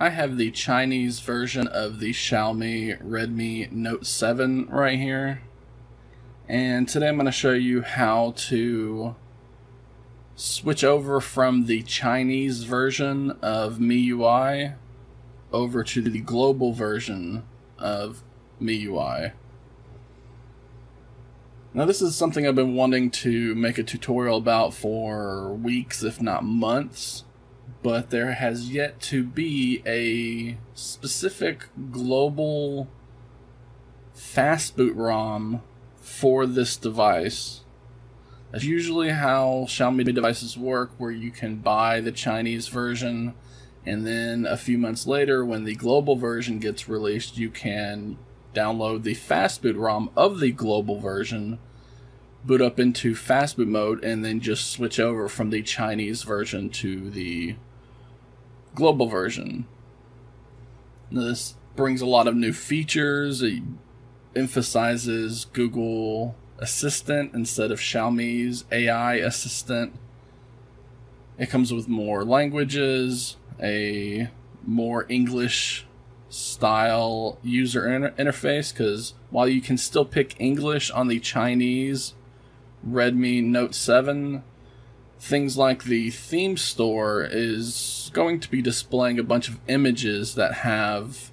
I have the Chinese version of the Xiaomi Redmi Note 7 right here. And today I'm going to show you how to switch over from the Chinese version of MIUI over to the global version of MIUI. Now this is something I've been wanting to make a tutorial about for weeks, if not months but there has yet to be a specific global fastboot ROM for this device. That's usually how Xiaomi devices work, where you can buy the Chinese version, and then a few months later, when the global version gets released, you can download the fastboot ROM of the global version, boot up into fastboot mode, and then just switch over from the Chinese version to the global version. This brings a lot of new features. It emphasizes Google Assistant instead of Xiaomi's AI Assistant. It comes with more languages, a more English style user inter- interface because while you can still pick English on the Chinese Redmi Note 7, things like the theme store is going to be displaying a bunch of images that have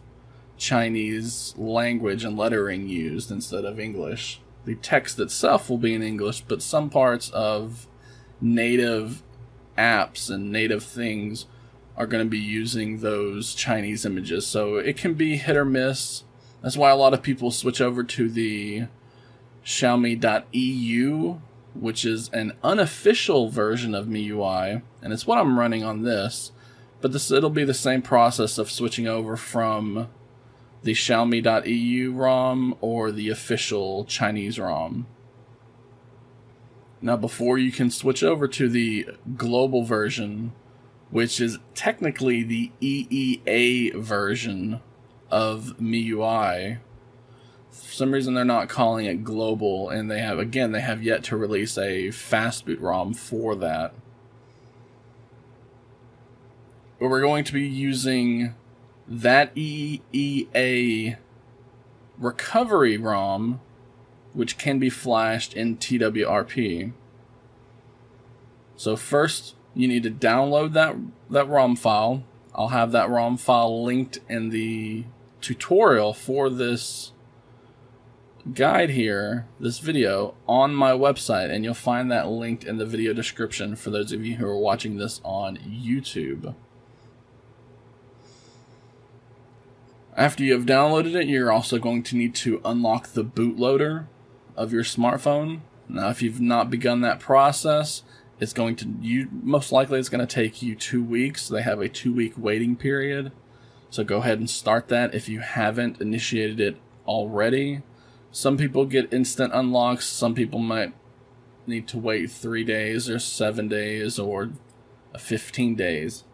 Chinese language and lettering used instead of English. The text itself will be in English, but some parts of native apps and native things are going to be using those Chinese images. So it can be hit or miss. That's why a lot of people switch over to the Xiaomi.eu which is an unofficial version of MIUI, and it's what I'm running on this. But this it'll be the same process of switching over from the Xiaomi.eu ROM or the official Chinese ROM. Now, before you can switch over to the global version, which is technically the EEA version of MIUI, for some reason they're not calling it global and they have again they have yet to release a fastboot ROM for that. But we're going to be using that EEA recovery ROM which can be flashed in TWRP. So first you need to download that that ROM file. I'll have that ROM file linked in the tutorial for this guide here, this video, on my website, and you'll find that linked in the video description for those of you who are watching this on YouTube. After you have downloaded it, you're also going to need to unlock the bootloader of your smartphone. Now, if you've not begun that process, it's going to you most likely it's going to take you two weeks. They have a two week waiting period, so go ahead and start that if you haven't initiated it already. Some people get instant unlocks, some people might need to wait three days or seven days or 15 days.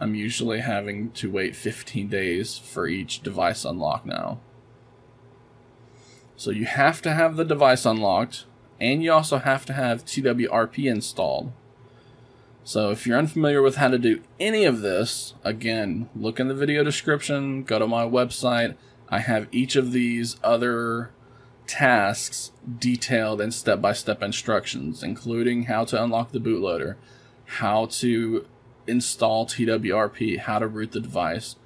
I'm usually having to wait 15 days for each device unlock now. So you have to have the device unlocked, and you also have to have TWRP installed. So if you're unfamiliar with how to do any of this, again, look in the video description, go to my website. I have each of these other tasks detailed in step by step instructions, including how to unlock the bootloader, how to install TWRP, how to root the device.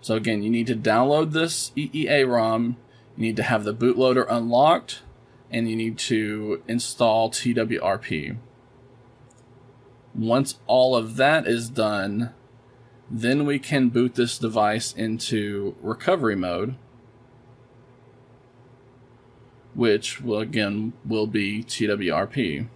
So, again, you need to download this EEA ROM, you need to have the bootloader unlocked, and you need to install TWRP. Once all of that is done, then we can boot this device into recovery mode which will again will be TWRP.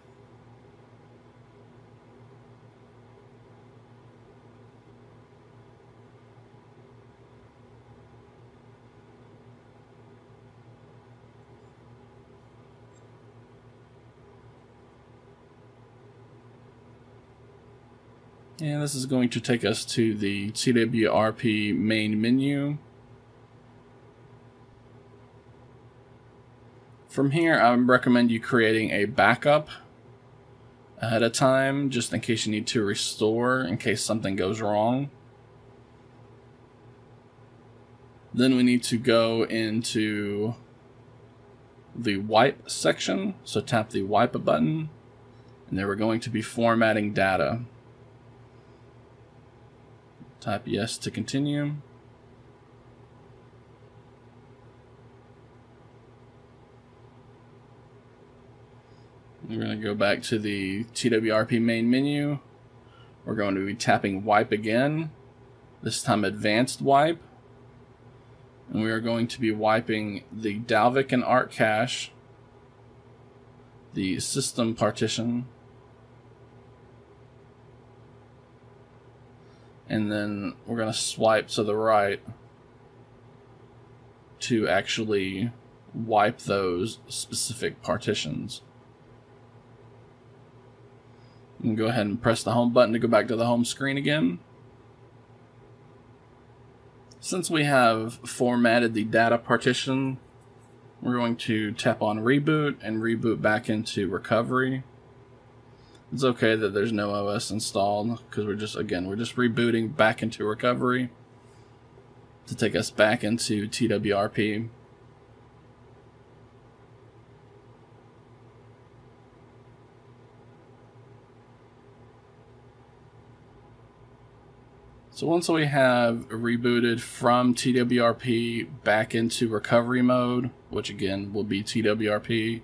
And this is going to take us to the TWRP main menu. From here, I would recommend you creating a backup ahead of time, just in case you need to restore, in case something goes wrong. Then we need to go into the wipe section. So tap the wipe button and then we're going to be formatting data. Type yes to continue. We're going to go back to the TWRP main menu. We're going to be tapping wipe again, this time advanced wipe. And we are going to be wiping the Dalvik and Art cache, the system partition, and then we're going to swipe to the right to actually wipe those specific partitions. Can go ahead and press the home button to go back to the home screen again. Since we have formatted the data partition, we're going to tap on reboot and reboot back into recovery. It's okay that there's no OS installed because we're just, again, we're just rebooting back into recovery to take us back into TWRP. So once we have rebooted from TWRP back into recovery mode, which again will be TWRP,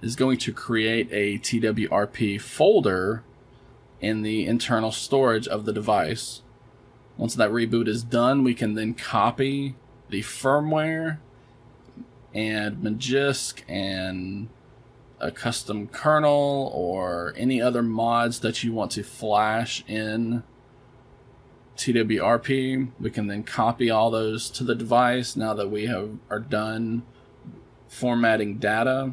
is going to create a TWRP folder in the internal storage of the device. Once that reboot is done, we can then copy the firmware and Magisk and a custom kernel or any other mods that you want to flash in TWRP. We can then copy all those to the device now that we have are done formatting data.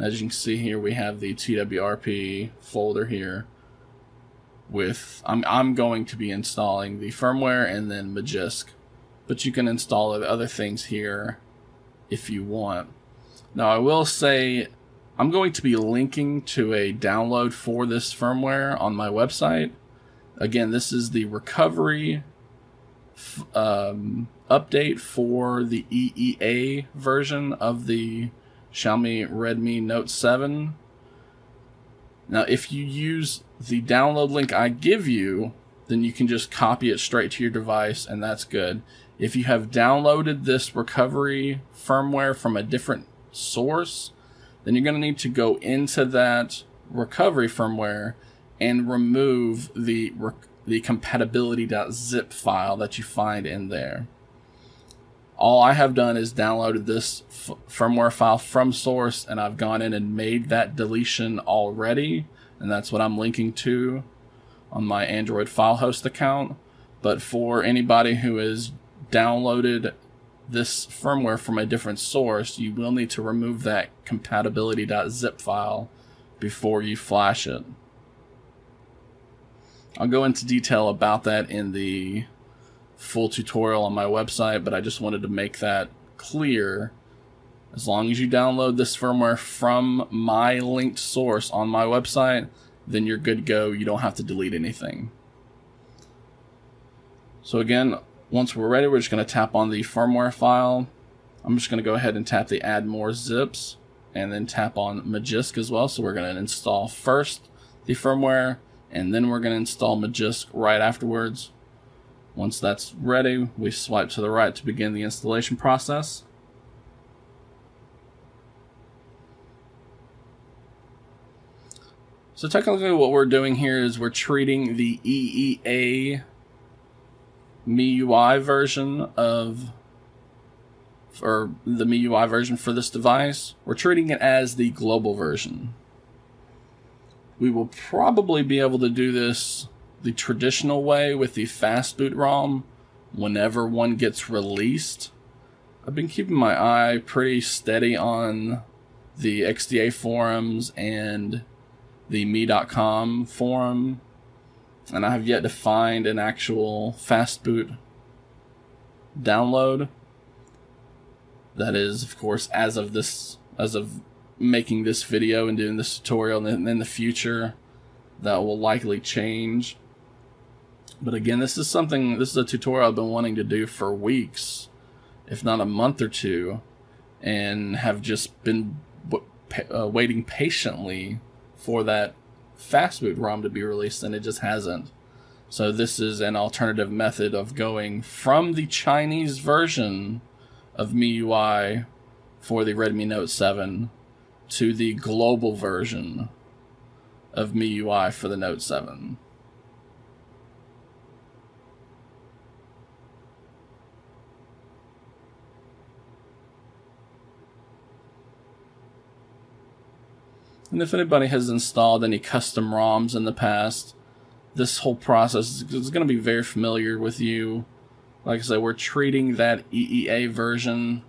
As you can see here, we have the TWRP folder here with, I'm, I'm going to be installing the firmware and then Magisk, but you can install other things here if you want. Now I will say, I'm going to be linking to a download for this firmware on my website. Again, this is the recovery um, update for the EEA version of the Xiaomi Redmi Note 7. Now, if you use the download link I give you, then you can just copy it straight to your device, and that's good. If you have downloaded this recovery firmware from a different source, then you're going to need to go into that recovery firmware and remove the the compatibility.zip file that you find in there. All I have done is downloaded this firmware file from source and I've gone in and made that deletion already and that's what I'm linking to on my Android file host account. But for anybody who has downloaded this firmware from a different source, you will need to remove that compatibility.zip file before you flash it. I'll go into detail about that in the full tutorial on my website, but I just wanted to make that clear. As long as you download this firmware from my linked source on my website, then you're good to go. You don't have to delete anything. So again, once we're ready, we're just going to tap on the firmware file. I'm just going to go ahead and tap the add more zips and then tap on Magisk as well. So we're going to install first the firmware and then we're going to install Magisk right afterwards. Once that's ready, we swipe to the right to begin the installation process. So technically what we're doing here is we're treating the EEA MIUI version of or the MIUI version for this device, we're treating it as the global version. We will probably be able to do this the traditional way with the fast boot ROM whenever one gets released. I've been keeping my eye pretty steady on the XDA forums and the mi.com forum, and I have yet to find an actual fast boot download. That is, of course, as of this, as of making this video and doing this tutorial and in the future that will likely change. But again, this is something, this is a tutorial I've been wanting to do for weeks. if not a month or two, and have just been uh, waiting patiently for that fast fastboot ROM to be released, and it just hasn't. So this is an alternative method of going from the Chinese version of MIUI for the Redmi Note 7 to the global version of MIUI for the Note 7. And if anybody has installed any custom ROMs in the past, this whole process is going to be very familiar with you. Like I said, we're treating that EEA version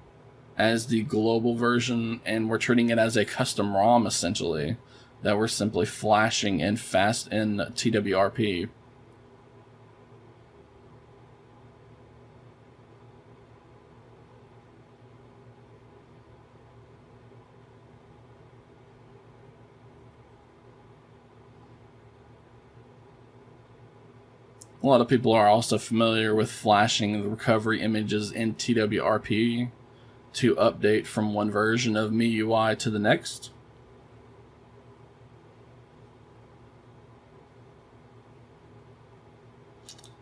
as the global version, and we're treating it as a custom ROM essentially that we're simply flashing in fast in TWRP. A lot of people are also familiar with flashing the recovery images in TWRP to update from one version of MIUI to the next.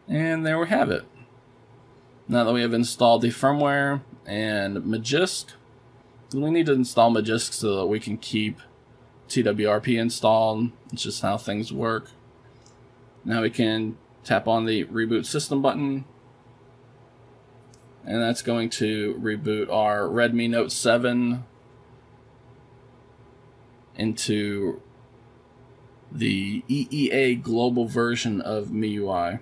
And there we have it. Now that we have installed the firmware and Magisk, we need to install Magisk so that we can keep TWRP installed. It's just how things work. Now we can tap on the reboot system button and that's going to reboot our Redmi Note 7 into the EEA global version of MIUI.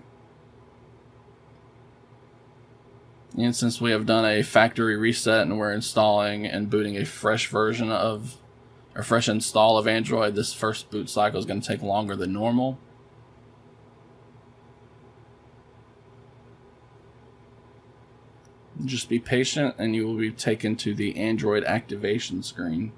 And since we have done a factory reset and we're installing and booting a fresh version of, a fresh install of Android, this first boot cycle is going to take longer than normal. Just be patient and you will be taken to the Android activation screen.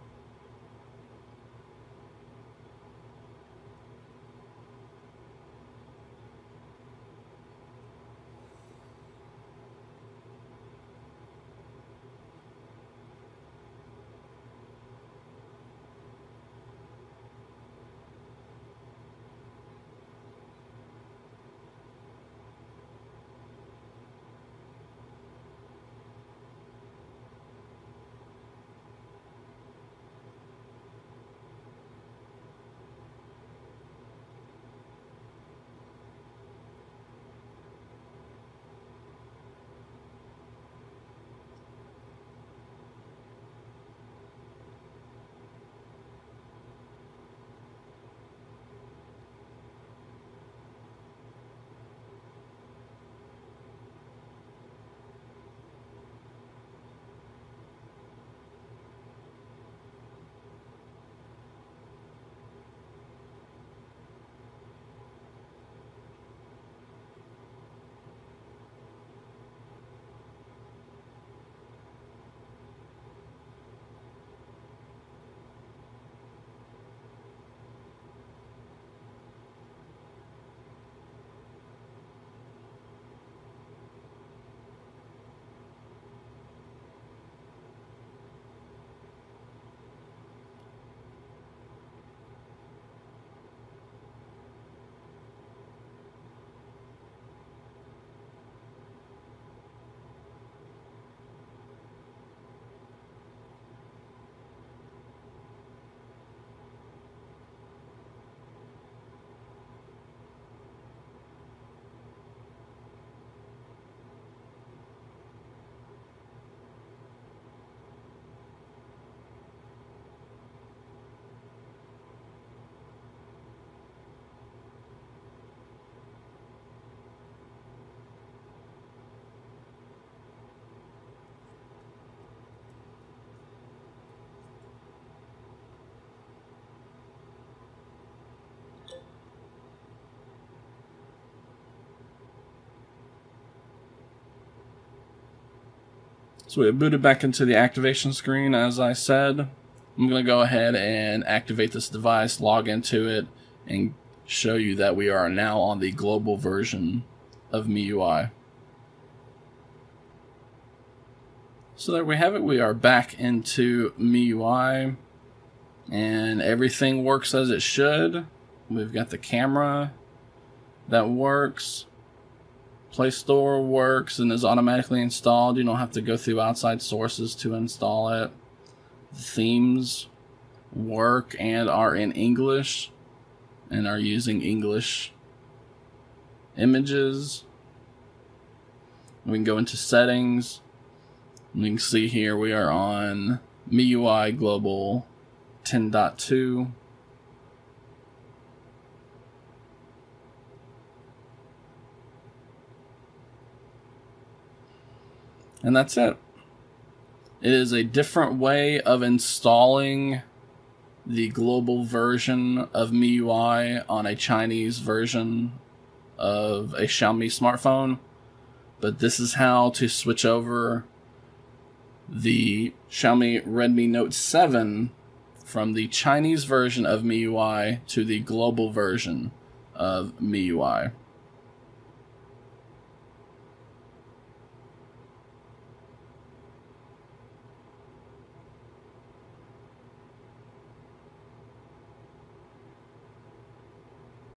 So we booted back into the activation screen as I said. I'm going to go ahead and activate this device, log into it, and show you that we are now on the global version of MIUI. So there we have it. We are back into MIUI and everything works as it should. We've got the camera that works. Play Store works and is automatically installed. You don't have to go through outside sources to install it. The themes work and are in English and are using English images. We can go into settings. We can see here we are on MIUI Global 10.2. And that's it. It is a different way of installing the global version of MIUI on a Chinese version of a Xiaomi smartphone. But this is how to switch over the Xiaomi Redmi Note 7 from the Chinese version of MIUI to the global version of MIUI.